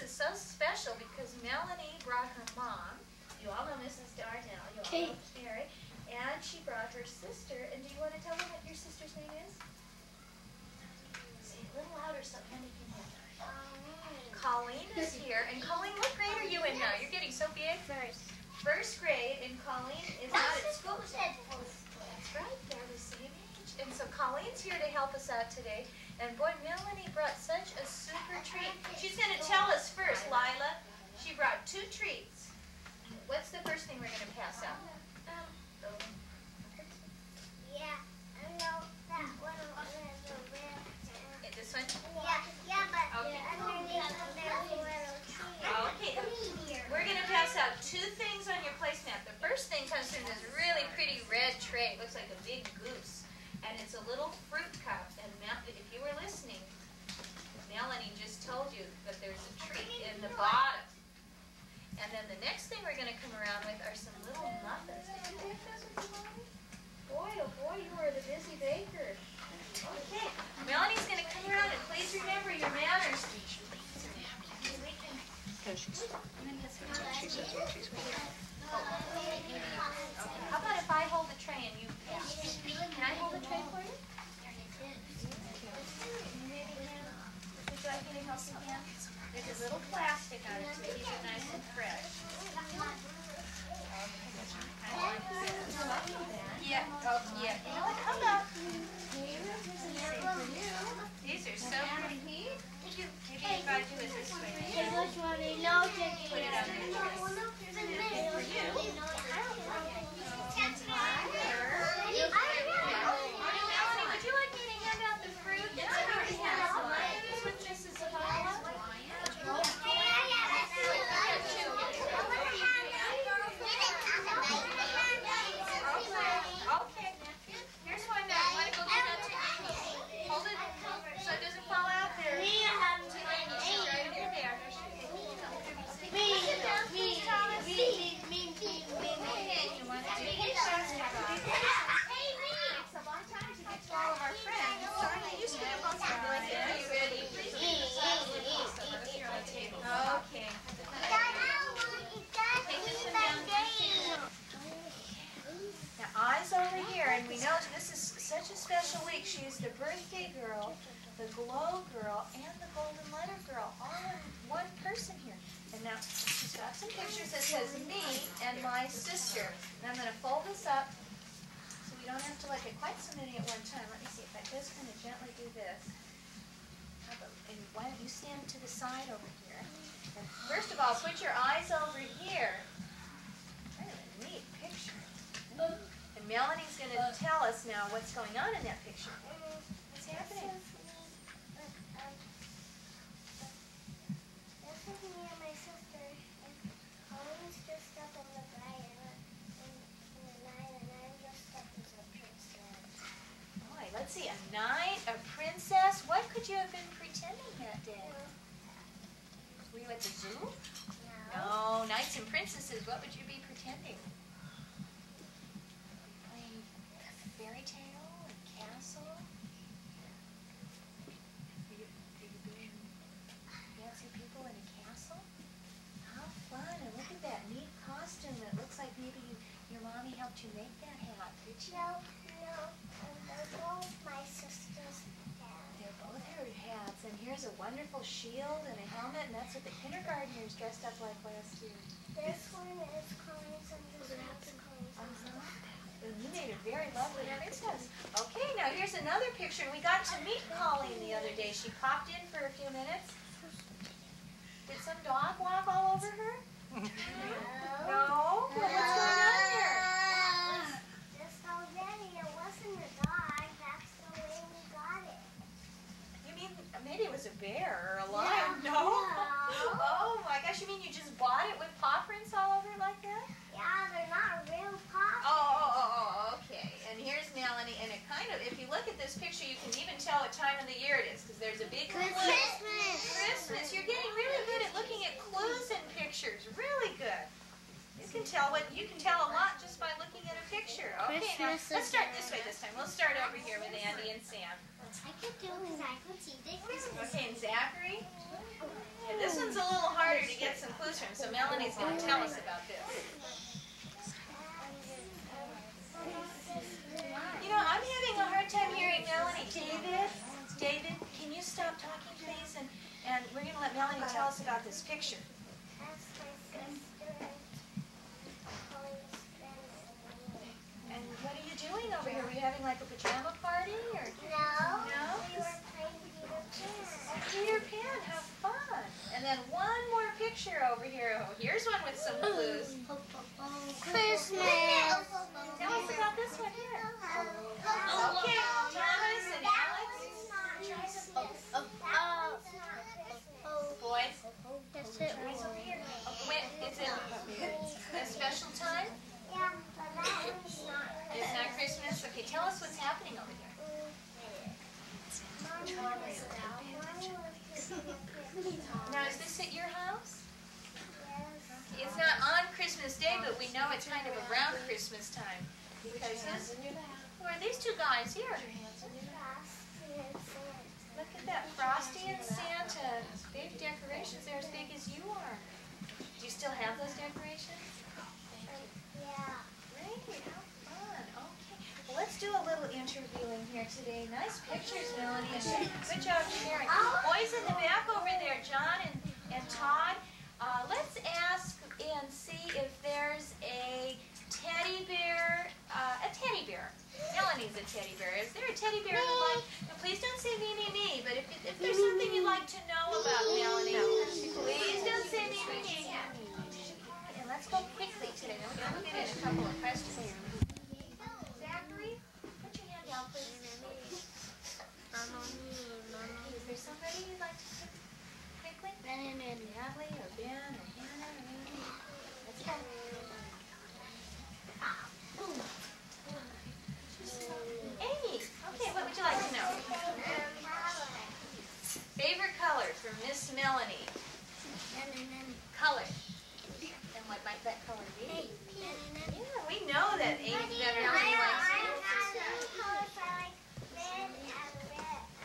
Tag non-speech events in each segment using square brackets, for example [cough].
this is so special because Melanie brought her mom. You all know Mrs. Darnall. You all know Mary. And she brought her sister. And do you want to tell them what your sister's name is? Say it a little louder so Andy can hear. Colleen is here. And Colleen, what grade are you in now? You're getting so big. First. First grade, and Colleen is not at school. said That's right, they're the same age. And so Colleen's here to help us out today. And boy, Melanie brought such a super my sister. And I'm going to fold this up so we don't have to look at quite so many at one time. Let me see if I just kind of gently do this. About- And why don't you stand to the side over here? And first of all, put your eyes over here. Kind of a neat picture. And Melanie's going to tell us now what's going on in that picture. What's happening? This is me and my sister, and Colleen's dressed up in the bride and in, in the knight, and I'm dressed up as a princess. Boy, let's see. A knight, a princess. What could you have been pretending that day? Were you at the zoo? No. No, knights and princesses. What would you be pretending? Playing a fairy tale and castle? Are you, are you being fancy people in a castle? How fun! And look at that neat costume. It looks like maybe you, your mommy helped you make that hat. Did she? No, a wonderful shield and a helmet, and that's what the kindergartners dressed up like last year. This one is Colleen's and this one's. Uh-huh. You made a very lovely princess. Okay, now here's another picture. We got to meet Colleen the other day. She popped in for a few minutes. Did some dog walk all over her? [laughs] No? Well, what's going on here? Just already, it wasn't a dog. That's the way we got it. You mean maybe it was a bear or a lion? Yeah. No. No. Oh my gosh, you mean you just bought it with paw prints all over it like that? Yeah, they're not real pop. Oh, oh, oh, oh, okay. And here's Melanie, and it kind of, if you look at this picture, you can even tell what time of the year it is, because there's a big clue. Christmas. Christmas. You're getting really good at looking at clues in pictures. Really good. Isn't can tell what you can tell a lot just by looking at a picture. Okay, now Christmas let's start this way this time. We'll start over here with Andy and Sam. Okay, and Zachary. This one's a little harder to get some clues from, so Melanie's going to tell us about this. You know, I'm having a hard time hearing Melanie. David, David, can you stop talking, please? And and we're going to let Melanie tell us about this picture. And what are you doing over here? Were you having like a pajama party or? No. No? We were playing Peter Pan. Oh, Peter Pan, have fun. And then one more picture over here. Oh, here's one with some clues. Christmas. Tell us about this one here. Okay, Thomas and Alex. Boys, That's it. eyes over here. Oh, when, is it a special time? Yeah, but that one's not. It's not Christmas? Okay, tell us what's happening over here. Now, is this at your house? It's not on Christmas Day, but we know it's kind of around Christmas time. Because this, who guys here? Look at that, Frosty and Santa. Big decorations. They're as big as you are. Do you still have those decorations? Great, how fun. Okay. Let's do a little interviewing here today. Nice pictures, Melanie. Good job sharing. Boys in the back over there, John and, and Todd. Uh, let's ask and see if there's a teddy bear, Melanie's a teddy bear. Is there a teddy bear who'd like, no, please don't say me, me, me, but if, if there's something you'd like to know about Melanie, please don't say me, me, me. And let's go quickly today. Then we're going to get in a couple of questions. Zachary, put your hand down, please. Is there somebody you'd like to pick quickly? Ben and Natalie or Ben or Hannah or Amy? Let's go. Amy, okay, what would you like to know? Favorite color for Miss Melanie? Color. And what might that color be? Yeah, we know that Amy, that Melanie likes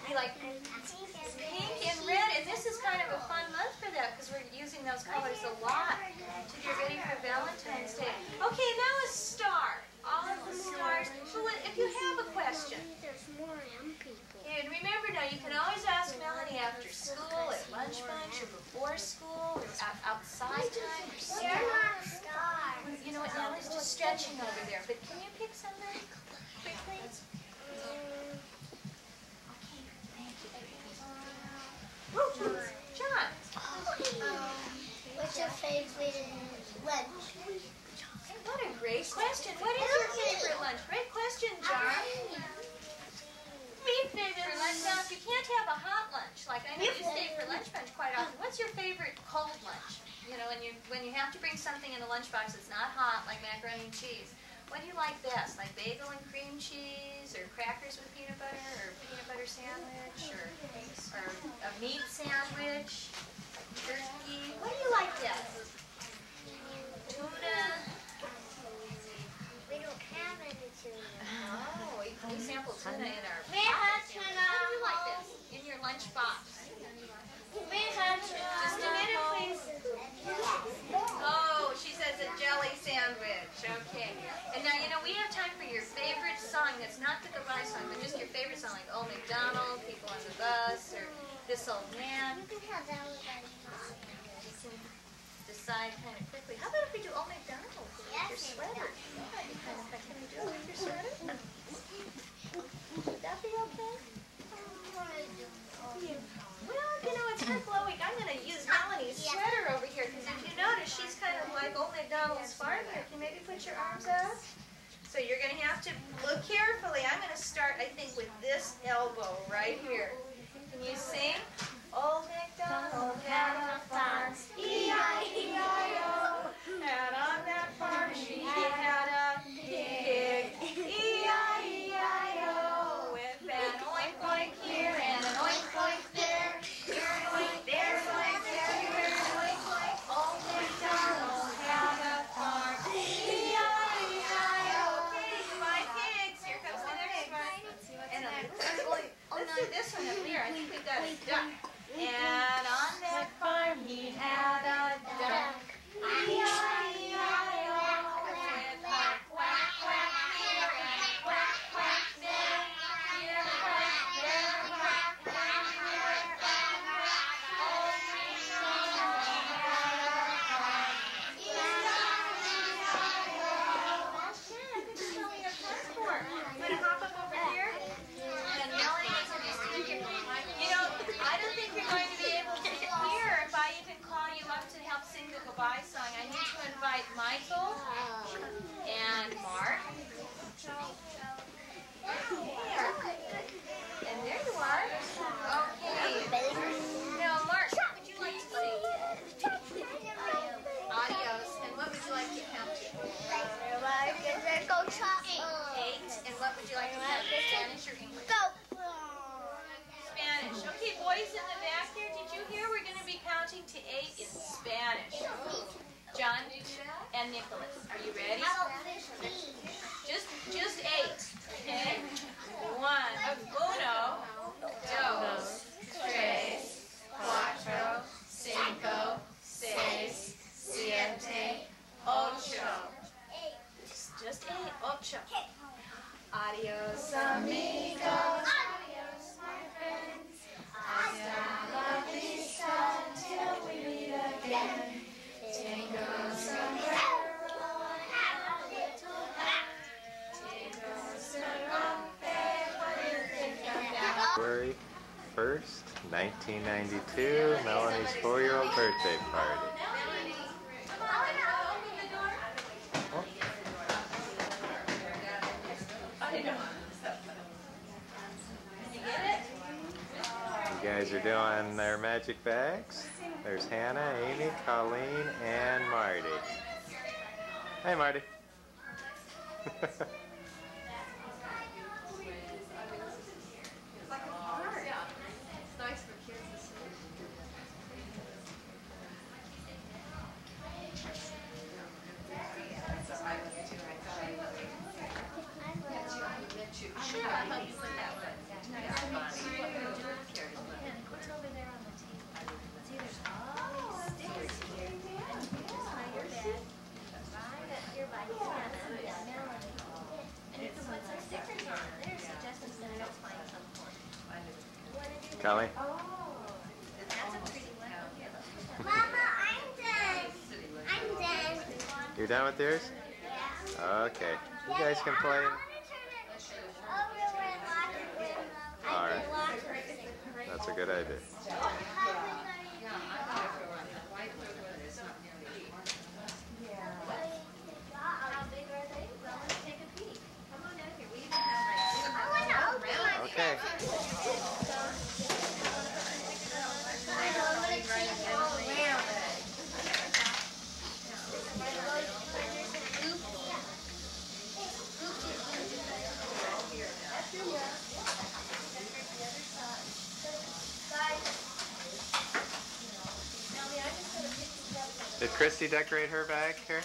We like pink and red, and this is kind of a fun month for that because we're using those colors a lot to get ready for Valentine's Day. Okay, now a star. All of the stars. So what- if you have a question, There's more young people. and remember now, you can always ask Melanie after school, at lunch bunch, or before school, or out- outside time, or You're something. not a star. You know what, Natalie's just stretching over there, but can you pick somebody quickly? Mm, Okay, thank you. Woo, John. What's your favorite lunch? Hey, What a great question. What is your favorite lunch? Great question, John. Me favorite For lunch, now if you can't have a hot lunch, like I know you stay for lunch bunch quite often, what's your favorite cold lunch? You know, when you when you have to bring something in a lunchbox that's not hot, like macaroni and cheese. What do you like best? Like bagel and cream cheese, or crackers with peanut butter, or peanut butter sandwich, or or a meat sandwich, turkey? What do you like best? Tuna. We don't have any tuna. Oh, we, sample tuna in our. We have tuna. Like this in your lunch box? We have tuna. Just a minute, please. Oh, she says a jelly sandwich. Okay. And now, you know, we have time for your favorite song that's not the goodbye song, but just your favorite song, like Old McDonald, People on the Bus, or This Old Man. You can have that with decide kind of quickly. How about if we do Old McDonald with your Yes, sweater? That might be kind of fun. Can we do it with your sweater? Would that be okay? Well, you know, it's her glow week. I'm going to use Melanie's sweater over here because if you notice, she's kind of like old McDonald's farm here. Can you maybe put your arms up? So you're going to have to look carefully. I'm going to start, I think, with this elbow right here. Can you sing? Old MacDonald had Yeah. John and Nicholas. Are you ready? Just, just eight. Okay. One, uno, dos, tres, cuatro, cinco, seis, siete, ocho. Just eight. Ocho. Adios, amigos. February 1st, 1992, Melanie's four-year-old birthday party. You guys are doing their magic bags. There's Hannah, Amy, Colleen, and Marty. Hey, Marty. [laughs] Callie? Oh. Mama, I'm done. I'm done. You're done with yours? Yeah. Okay. You guys can play. All right. That's a good idea. Did Christy decorate her bag here?